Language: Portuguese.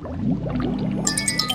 Música